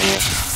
Yeah.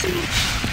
し。い